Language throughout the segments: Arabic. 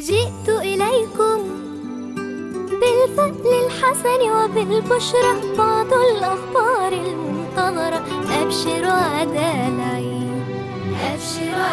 جئت إليكم بالفأل الحسن وبالبشرى بعض الأخبار المنتظرة. أبشروا عدا العيد أبشروا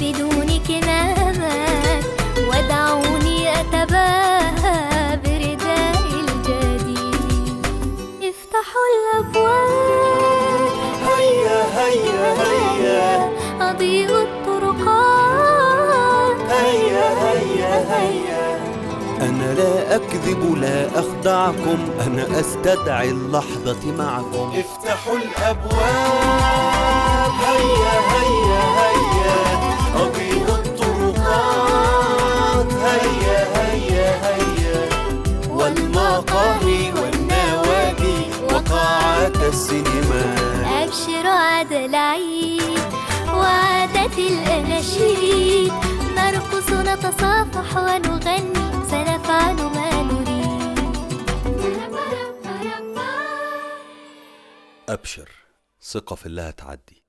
وبدون كنامات ودعوني أتباهى برداء الجديد. افتحوا الأبواب. هيا هيا هيا. أضيئوا الطرقات. هيا هيا هيا. أنا لا أكذب لا أخدعكم. أنا أستدعي اللحظة معكم. افتحوا الأبواب. هيا هيا هيا. والمقاهي والنوادي وقاعات السينما. أبشروا عاد العيد وعادت الأناشيد. نرقص نتصافح ونغني سنفعل ما نريد. أبشر ثقة في الله تعدي.